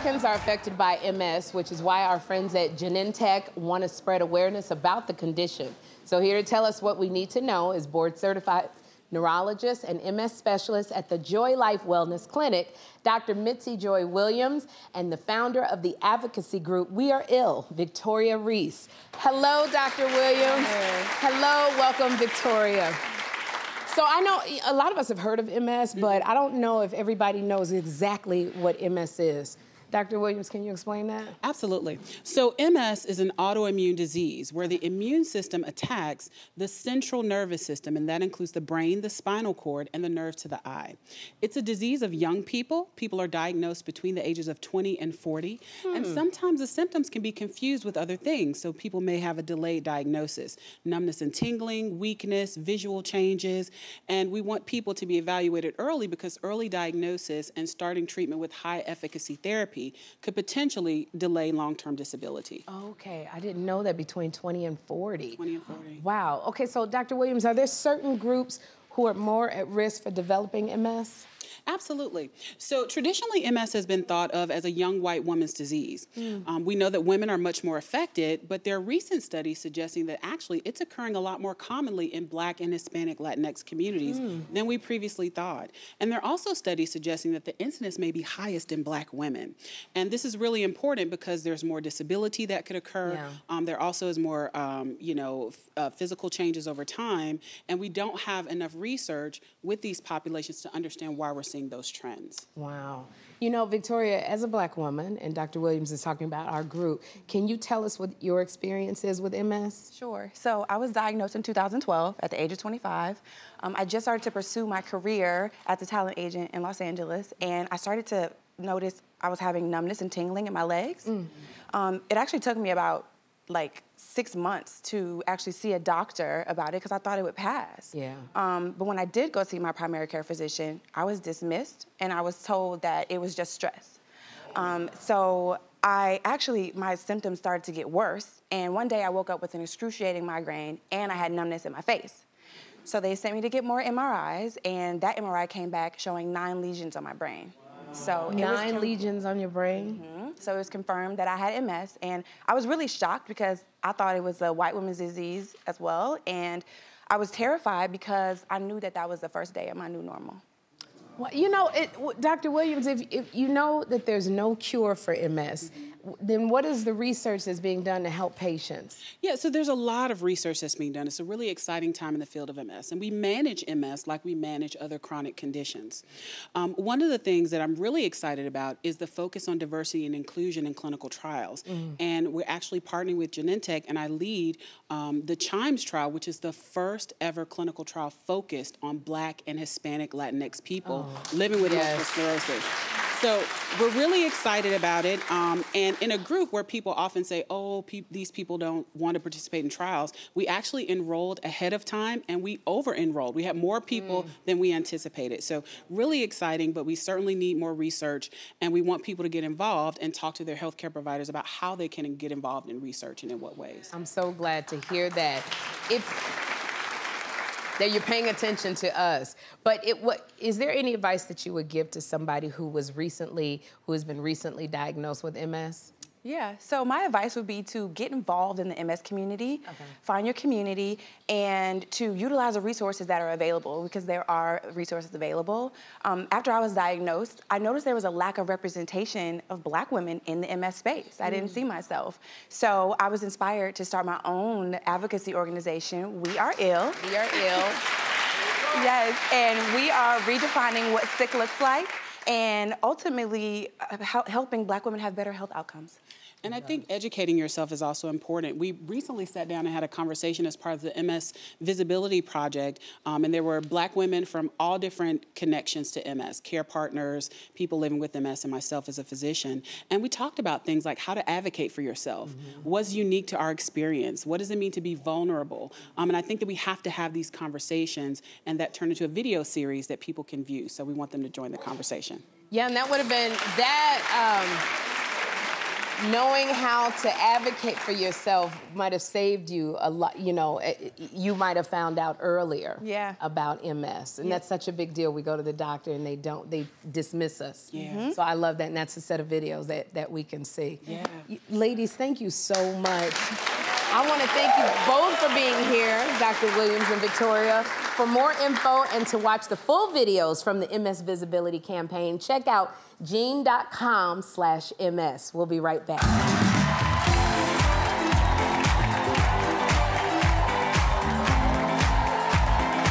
Americans are affected by MS, which is why our friends at Genentech want to spread awareness about the condition. So here to tell us what we need to know is board certified neurologist and MS specialist at the Joi Life Wellness Clinic, Dr. Mitzi Joi Williams, and the founder of the advocacy group We Are Ill, Victoria Reese. Hello, Dr. Williams. Hello, welcome, Victoria. So I know a lot of us have heard of MS, mm-hmm. but I don't know if everybody knows exactly what MS is. Dr. Williams, can you explain that? Absolutely. So, MS is an autoimmune disease where the immune system attacks the central nervous system, and that includes the brain, the spinal cord, and the nerve to the eye. It's a disease of young people. People are diagnosed between the ages of 20 and 40, hmm. and sometimes the symptoms can be confused with other things. So, people may have a delayed diagnosis numbness and tingling, weakness, visual changes, and we want people to be evaluated early because early diagnosis and starting treatment with high efficacy therapy therapy could potentially delay long-term disability. Okay, I didn't know that between 20 and 40. 20 and 40. Wow. Okay, so Dr. Williams, are there certain groups who are more at risk for developing MS? Absolutely. So traditionally, MS has been thought of as a young white woman's disease. Mm. Um, we know that women are much more affected, but there are recent studies suggesting that actually it's occurring a lot more commonly in Black and Hispanic Latinx communities mm. than we previously thought. And there are also studies suggesting that the incidence may be highest in Black women. And this is really important because there's more disability that could occur. Yeah. Um, there also is more, um, you know, uh, physical changes over time, and we don't have enough research with these populations to understand why we're seeing those trends. Wow. You know, Victoria, as a black woman, and Dr. Williams is talking about our group, can you tell us what your experience is with MS? Sure. So I was diagnosed in 2012 at the age of 25. Um, I just started to pursue my career as a talent agent in Los Angeles, and I started to notice I was having numbness and tingling in my legs. Mm. Um, it actually took me about like six months to actually see a doctor about it because I thought it would pass. Yeah. Um, but when I did go see my primary care physician, I was dismissed and I was told that it was just stress. Um, so I actually, my symptoms started to get worse. And one day I woke up with an excruciating migraine and I had numbness in my face. So they sent me to get more MRIs, and that MRI came back showing nine lesions on my brain. So nine lesions on your brain. Mm-hmm. So it was confirmed that I had MS, and I was really shocked because I thought it was a white woman's disease as well, and I was terrified because I knew that that was the first day of my new normal. Well, you know, it, Dr. Williams, if, if you know that there's no cure for MS, mm-hmm then what is the research that's being done to help patients? Yeah, so there's a lot of research that's being done. It's a really exciting time in the field of MS, and we manage MS like we manage other chronic conditions. Um, one of the things that I'm really excited about is the focus on diversity and inclusion in clinical trials. Mm. And we're actually partnering with Genentech, and I lead um, the CHIMES trial, which is the first ever clinical trial focused on Black and Hispanic Latinx people oh. living with yes. multiple sclerosis. So we're really excited about it. Um, and in a group where people often say, oh, pe these people don't want to participate in trials, we actually enrolled ahead of time and we over enrolled. We had more people mm. than we anticipated. So really exciting, but we certainly need more research and we want people to get involved and talk to their healthcare providers about how they can get involved in research and in what ways. I'm so glad to hear that. If that you're paying attention to us. But it, what, is there any advice that you would give to somebody who was recently, who has been recently diagnosed with MS? Yeah, so my advice would be to get involved in the MS community, okay. find your community, and to utilize the resources that are available because there are resources available. Um, after I was diagnosed, I noticed there was a lack of representation of black women in the MS space. I didn't see mm. myself. So I was inspired to start my own advocacy organization, We Are Ill. We Are Ill. yes, and we are redefining what sick looks like and ultimately uh, helping black women have better health outcomes. And I think educating yourself is also important. We recently sat down and had a conversation as part of the MS Visibility Project, um, and there were black women from all different connections to MS, care partners, people living with MS, and myself as a physician. And we talked about things like how to advocate for yourself, mm-hmm. what's unique to our experience, what does it mean to be vulnerable. Um, and I think that we have to have these conversations and that turn into a video series that people can view. So we want them to join the conversation. Yeah, and that would have been that. Um knowing how to advocate for yourself might have saved you a lot. You know, eh, you might have found out earlier yeah. about MS, and yeah. that's such a big deal. We go to the doctor and they don't, they dismiss us. Yeah. Mm-hmm. So I love that, and that's a set of videos that that we can see. Yeah. Ladies, thank you so much. I want to thank you both for being here, Dr. Williams and Victoria. For more info and to watch the full videos from the MS Visibility campaign, check out gene.com slash MS. We'll be right back.